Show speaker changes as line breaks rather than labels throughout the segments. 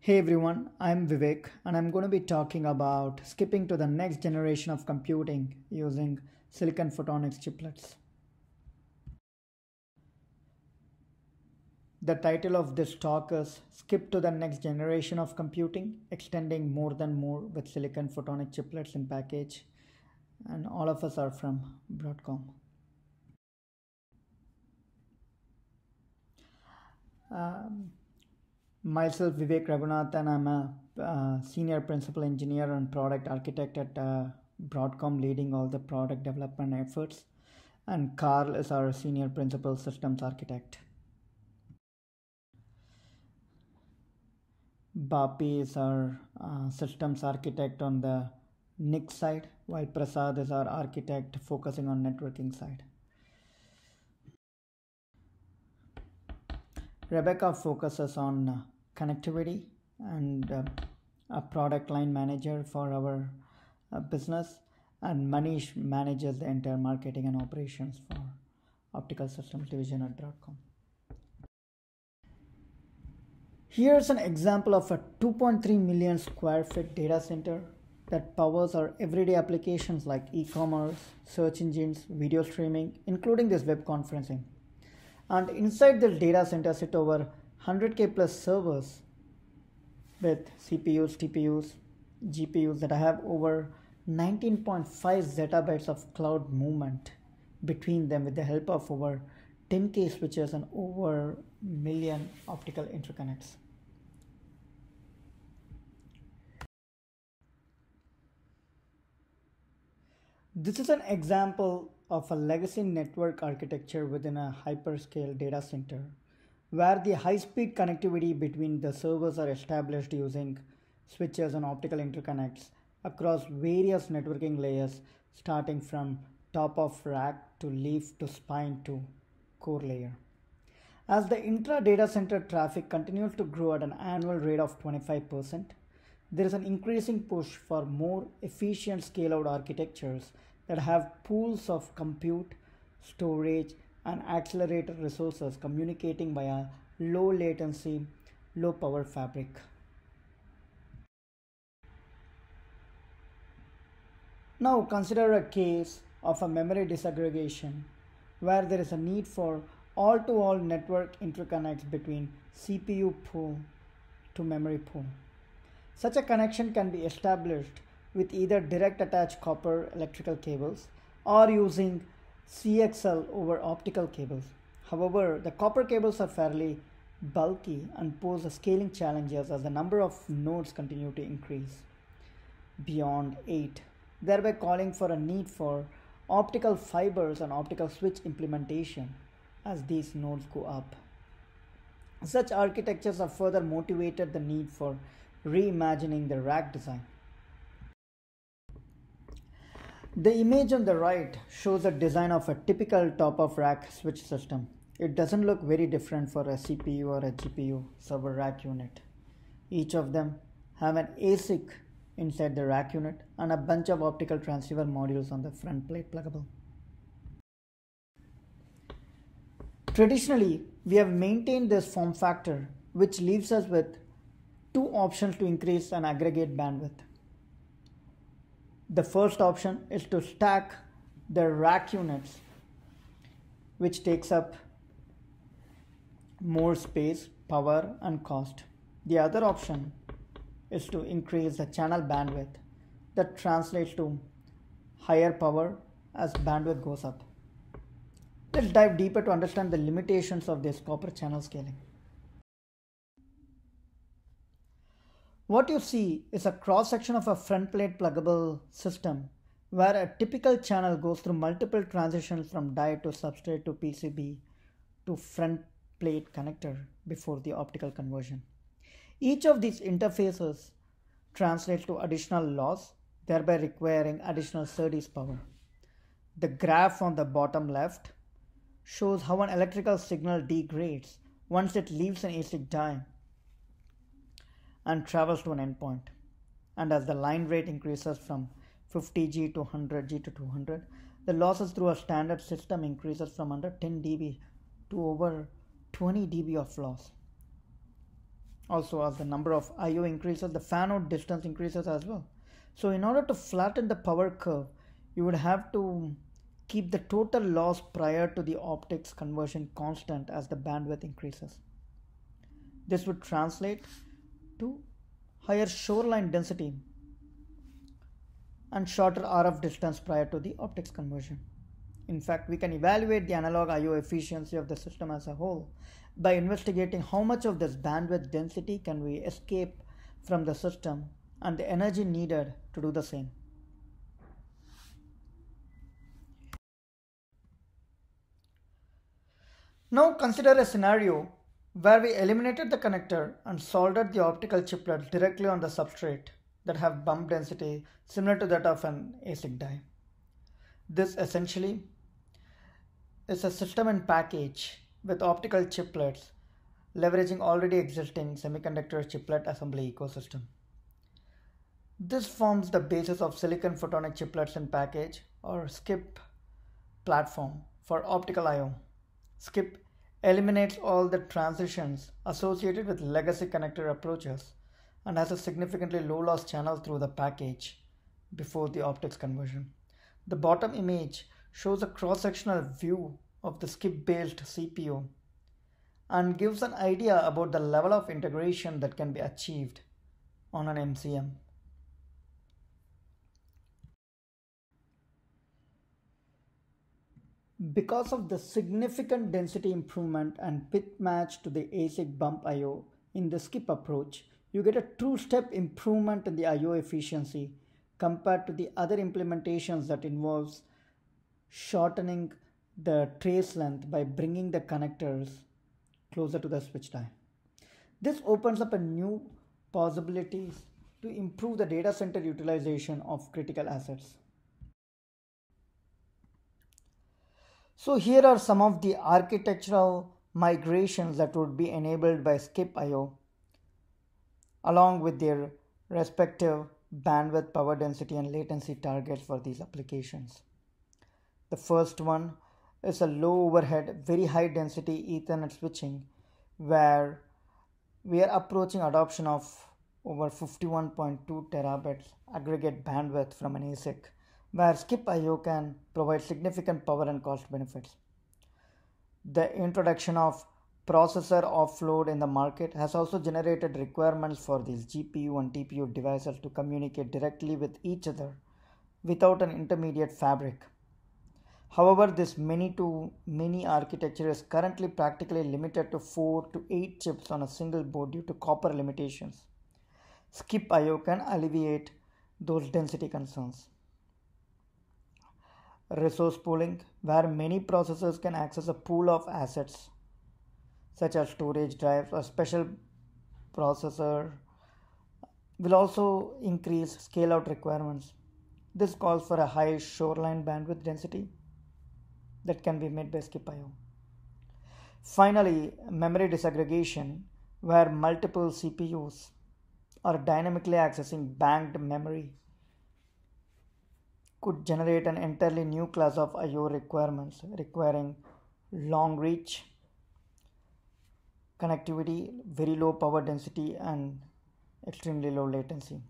Hey everyone, I'm Vivek and I'm going to be talking about skipping to the next generation of computing using silicon photonics chiplets. The title of this talk is SCIP to the Next Generation of Computing, Extending More Than Moore with Silicon Photonic Chiplets in Package. And all of us are from Broadcom. Um, myself, Vivek Raghunathan, I'm a uh, senior principal engineer and product architect at uh, Broadcom, leading all the product development efforts. And Karl is our senior principal systems architect. Bapi is our uh, systems architect on the NIC side, while Prasad is our architect focusing on networking side. Rebecca focuses on uh, connectivity and uh, a product line manager for our uh, business, and Manish manages the entire marketing and operations for optical systems division at Broadcom. Here's an example of a 2.3 million square foot data center that powers our everyday applications like e-commerce, search engines, video streaming, including this web conferencing. And inside the data center sit over 100k plus servers with CPUs, TPUs, GPUs that I have over 19.5 zettabytes of cloud movement between them with the help of over 10k switches and over million optical interconnects. This is an example of a legacy network architecture within a hyperscale data center where the high-speed connectivity between the servers are established using switches and optical interconnects across various networking layers starting from top of rack to leaf to spine to core layer. As the intra data center traffic continues to grow at an annual rate of 25%, there is an increasing push for more efficient scale out architectures that have pools of compute, storage, and accelerator resources communicating via low latency, low power fabric. Now consider a case of a memory disaggregation where there is a need for all-to-all -all network interconnects between CPU pool to memory pool. Such a connection can be established with either direct attached copper electrical cables or using CXL over optical cables. However, the copper cables are fairly bulky and pose scaling challenges as the number of nodes continue to increase beyond 8, thereby calling for a need for optical fibers and optical switch implementation as these nodes go up. Such architectures have further motivated the need for reimagining the rack design. The image on the right shows a design of a typical top of rack switch system. It doesn't look very different for a CPU or a GPU server rack unit. Each of them have an ASIC inside the rack unit and a bunch of optical transceiver modules on the front plate pluggable. Traditionally, we have maintained this form factor which leaves us with two options to increase and aggregate bandwidth. The first option is to stack the rack units, which takes up more space, power, and cost. The other option is to increase the channel bandwidth that translates to higher power as bandwidth goes up. Let's dive deeper to understand the limitations of this copper channel scaling. What you see is a cross section of a front plate pluggable system where a typical channel goes through multiple transitions from die to substrate to PCB to front plate connector before the optical conversion. Each of these interfaces translates to additional loss, thereby requiring additional SerDes power. The graph on the bottom left shows how an electrical signal degrades once it leaves an ASIC die and travels to an endpoint. And as the line rate increases from 50G to 100G to 200, the losses through a standard system increases from under 10 dB to over 20 dB of loss. Also, as the number of I/O increases, the fan out distance increases as well. So, in order to flatten the power curve, you would have to keep the total loss prior to the optics conversion constant as the bandwidth increases. This would translate to higher shoreline density and shorter RF distance prior to the optics conversion. In fact, we can evaluate the analog I/O efficiency of the system as a whole by investigating how much of this bandwidth density can we escape from the system and the energy needed to do the same. Now consider a scenario where we eliminated the connector and soldered the optical chiplet directly on the substrate that have bump density similar to that of an ASIC die. This essentially is a system and package with optical chiplets leveraging already existing semiconductor chiplet assembly ecosystem. This forms the basis of silicon photonic chiplets and package or SCIP platform for optical I/O. SCIP eliminates all the transitions associated with legacy connector approaches and has a significantly low loss channel through the package before the optics conversion. The bottom image shows a cross-sectional view of the SCIP-based CPU and gives an idea about the level of integration that can be achieved on an MCM. Because of the significant density improvement and bit match to the ASIC bump IO in the SCIP approach, you get a two-step improvement in the IO efficiency compared to the other implementations that involves shortening the trace length by bringing the connectors closer to the switch die. This opens up a new possibilities to improve the data center utilization of critical assets. So here are some of the architectural migrations that would be enabled by SCIP.io along with their respective bandwidth, power density and latency targets for these applications. The first one is a low overhead, very high density Ethernet switching where we are approaching adoption of over 51.2 terabits aggregate bandwidth from an ASIC where SCIP IO can provide significant power and cost benefits. The introduction of processor offload in the market has also generated requirements for these GPU and TPU devices to communicate directly with each other without an intermediate fabric. However, this many to many architecture is currently practically limited to 4 to 8 chips on a single board due to copper limitations. SCIP IO can alleviate those density concerns resource pooling, where many processors can access a pool of assets such as storage drives or special processor will also increase scale out requirements. This calls for a high shoreline bandwidth density that can be made by SCIP.io. Finally, memory disaggregation, where multiple CPUs are dynamically accessing banked memory could generate an entirely new class of I/O requirements requiring long reach, connectivity, very low power density, and extremely low latency.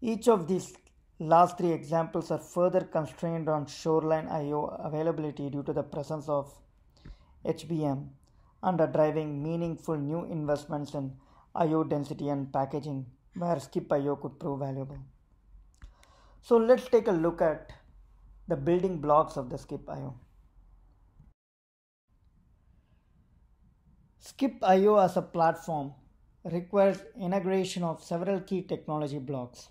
Each of these last three examples are further constrained on shoreline I/O availability due to the presence of HBM and are driving meaningful new investments in I/O density and packaging where SCIP IO could prove valuable. So let's take a look at the building blocks of the SCIP IO. SCIP IO as a platform requires integration of several key technology blocks.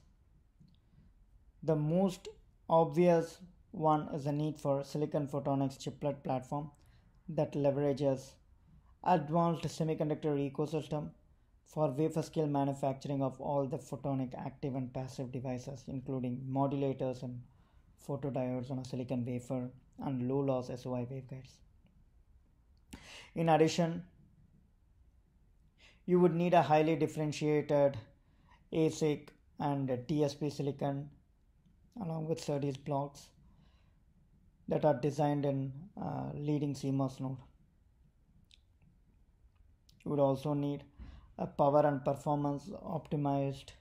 The most obvious one is the need for silicon photonics chiplet platform that leverages advanced semiconductor ecosystem for wafer scale manufacturing of all the photonic active and passive devices, including modulators and photodiodes on a silicon wafer and low loss SOI waveguides. In addition, you would need a highly differentiated ASIC and DSP silicon along with SerDes blocks that are designed in uh, leading CMOS node. You would also need a power and performance optimized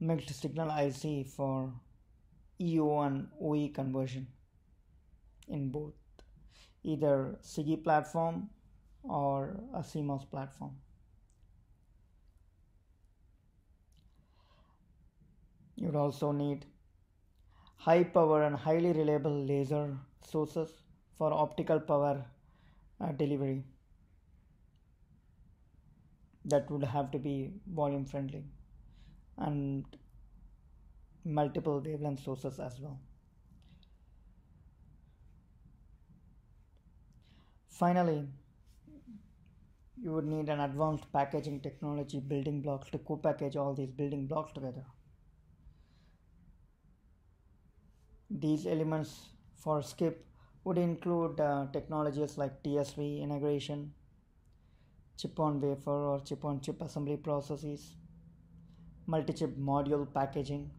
mixed signal IC for EO and OE conversion in both either SiGe platform or a CMOS platform. You'd also need high power and highly reliable laser sources for optical power uh, delivery that would have to be volume friendly and multiple wavelength sources as well. Finally, you would need an advanced packaging technology building blocks to co-package all these building blocks together. These elements for SCIP would include uh, technologies like TSV integration, chip on wafer or chip on chip assembly processes, multi chip module packaging,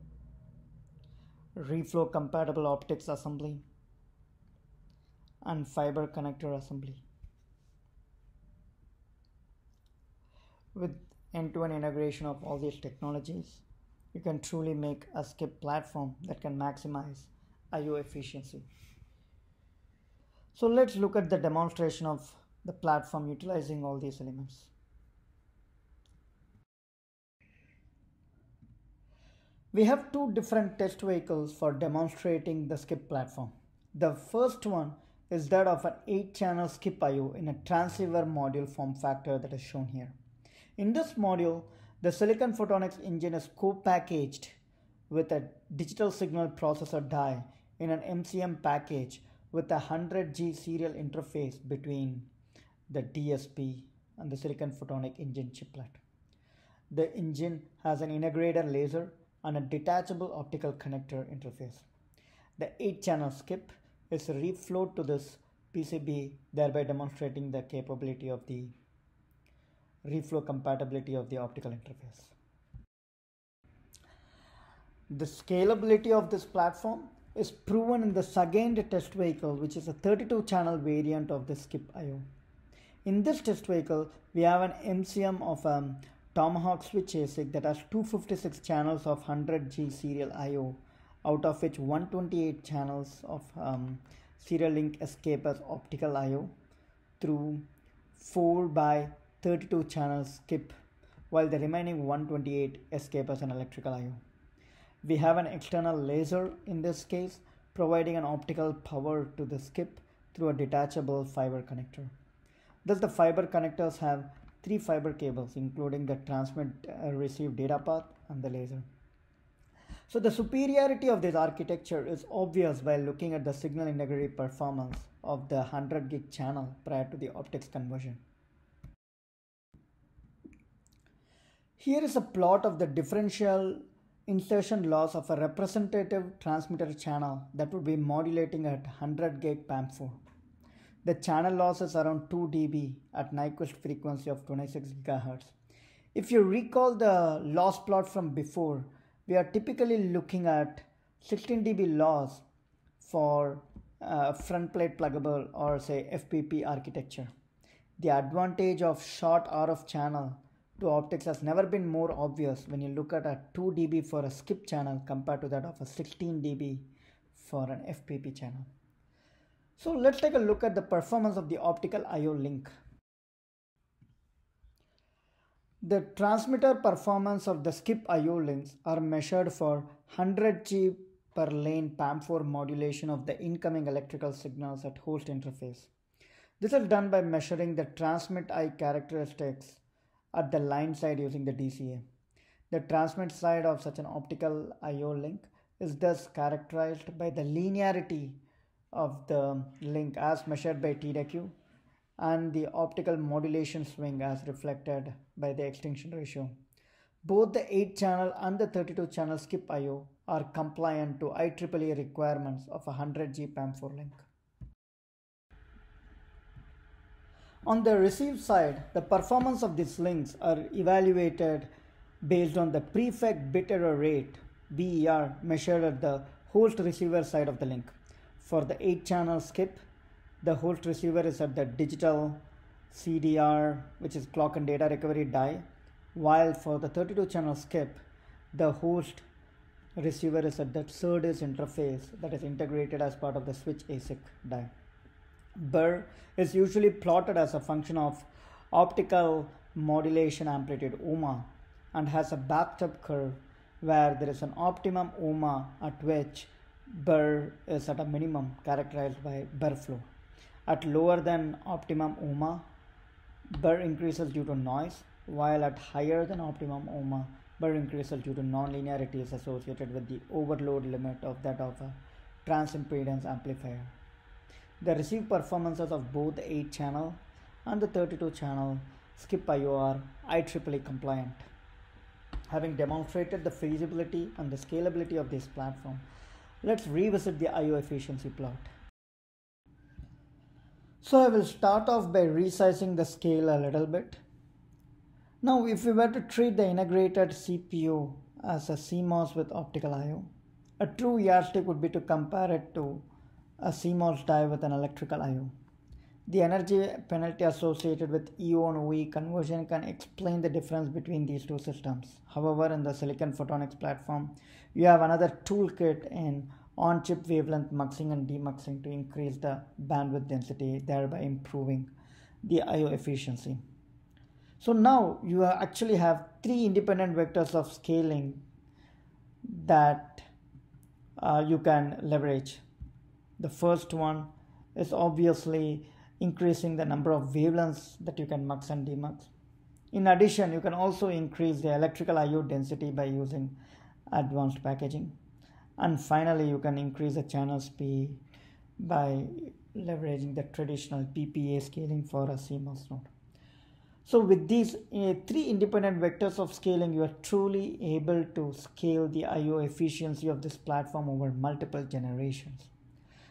reflow compatible optics assembly, and fiber connector assembly. With end to end integration of all these technologies, you can truly make a SCIP platform that can maximize IO efficiency. So let's look at the demonstration of the platform utilizing all these elements. We have two different test vehicles for demonstrating the SCIP platform. The first one is that of an 8 channel SCIP IO in a transceiver module form factor that is shown here. In this module, the silicon photonics engine is co-packaged with a digital signal processor die in an MCM package with a 100G serial interface between the DSP and the silicon photonic engine chiplet. The engine has an integrated laser and a detachable optical connector interface. The 8 channel SCIP is reflowed to this PCB thereby demonstrating the capability of the reflow compatibility of the optical interface. The scalability of this platform is proven in the second test vehicle which is a 32 channel variant of the SCIP IO. In this test vehicle we have an MCM of a um, Tomahawk switch ASIC that has 256 channels of 100G serial IO out of which 128 channels of um, serial link escape as optical IO through 4 by 32 channels SCIP while the remaining 128 escape as an electrical IO. We have an external laser in this case providing an optical power to the SCIP through a detachable fiber connector. Thus the fiber connectors have three fiber cables including the transmit uh, receive data path and the laser. So the superiority of this architecture is obvious by looking at the signal integrity performance of the 100 gig channel prior to the optics conversion. Here is a plot of the differential insertion loss of a representative transmitter channel that would be modulating at 100 gig PAM4. The channel loss is around 2 dB at Nyquist frequency of 26 GHz. If you recall the loss plot from before, we are typically looking at 16 dB loss for uh, front plate pluggable or say FPP architecture. The advantage of short RF channel to optics has never been more obvious when you look at a 2 dB for a SCIP channel compared to that of a 16 dB for an FPP channel. So let's take a look at the performance of the optical eye.O. link. The transmitter performance of the SCIP I.O. links are measured for 100G per lane PAM4 modulation of the incoming electrical signals at host interface. This is done by measuring the transmit I characteristics at the line side using the DCA. The transmit side of such an optical I.O. link is thus characterized by the linearity of the link as measured by TW and the optical modulation swing as reflected by the extinction ratio. Both the 8 channel and the 32 channel SCIP IO are compliant to IEEE requirements of a 100G PAM4 link. On the receive side, the performance of these links are evaluated based on the pre-FEC bit error rate BER measured at the host receiver side of the link. For the 8 channel SCIP, the host receiver is at the digital CDR, which is clock and data recovery die, while for the 32 channel SCIP, the host receiver is at the SerDes interface that is integrated as part of the switch ASIC die. BER is usually plotted as a function of optical modulation amplitude OMA and has a bathtub curve where there is an optimum OMA at which BER is at a minimum characterized by BER flow. At lower than optimum OMA, BER increases due to noise, while at higher than optimum OMA, BER increases due to nonlinearities associated with the overload limit of that of a transimpedance amplifier. The received performances of both the 8 channel and the 32 channel SCIP IO are IEEE compliant. Having demonstrated the feasibility and the scalability of this platform, let's revisit the IO efficiency plot. So I will start off by resizing the scale a little bit. Now if we were to treat the integrated CPU as a CMOS with optical IO, a true yardstick would be to compare it to a CMOS die with an electrical IO. The energy penalty associated with EO and conversion can explain the difference between these two systems. However, in the silicon photonics platform, you have another toolkit in on-chip wavelength muxing and demuxing to increase the bandwidth density, thereby improving the I.O. efficiency. So now you actually have three independent vectors of scaling that uh, you can leverage. The first one is obviously increasing the number of wavelengths that you can mux and demux. In addition, you can also increase the electrical IO density by using advanced packaging. And finally, you can increase the channel speed by leveraging the traditional PPA scaling for a CMOS node. So with these uh, three independent vectors of scaling, you are truly able to scale the IO efficiency of this platform over multiple generations.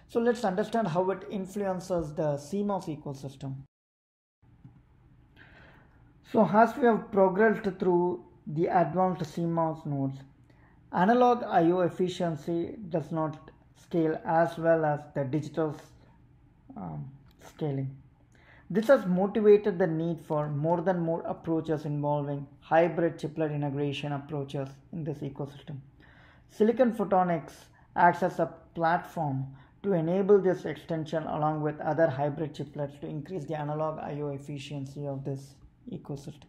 So let's understand how it influences the CMOS ecosystem. So as we have progressed through the advanced CMOS nodes, analog I.O. efficiency does not scale as well as the digital um, scaling. This has motivated the need for more than Moore approaches involving hybrid chiplet integration approaches in this ecosystem. Silicon photonics acts as a platform to enable this extension along with other hybrid chiplets to increase the analog I/O efficiency of this ecosystem.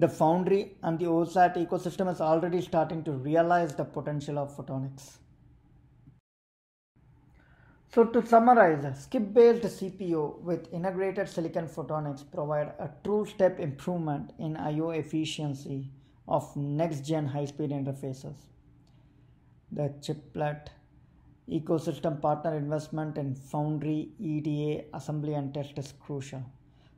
The foundry and the OSAT ecosystem is already starting to realize the potential of photonics. So to summarize, SCIP-based CPU with integrated silicon photonics provide a true step improvement in I/O efficiency of next-gen high-speed interfaces the chiplet ecosystem partner investment in foundry, EDA, assembly and test is crucial.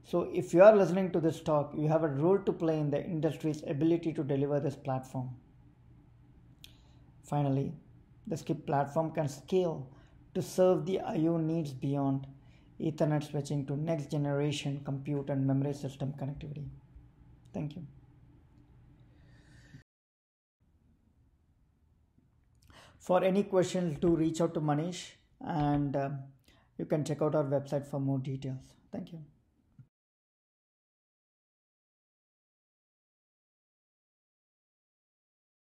So if you are listening to this talk, you have a role to play in the industry's ability to deliver this platform. Finally, the SCIP platform can scale to serve the IO needs beyond Ethernet switching to next generation compute and memory system connectivity. Thank you. For any questions, do reach out to Manish and uh, you can check out our website for more details. Thank you.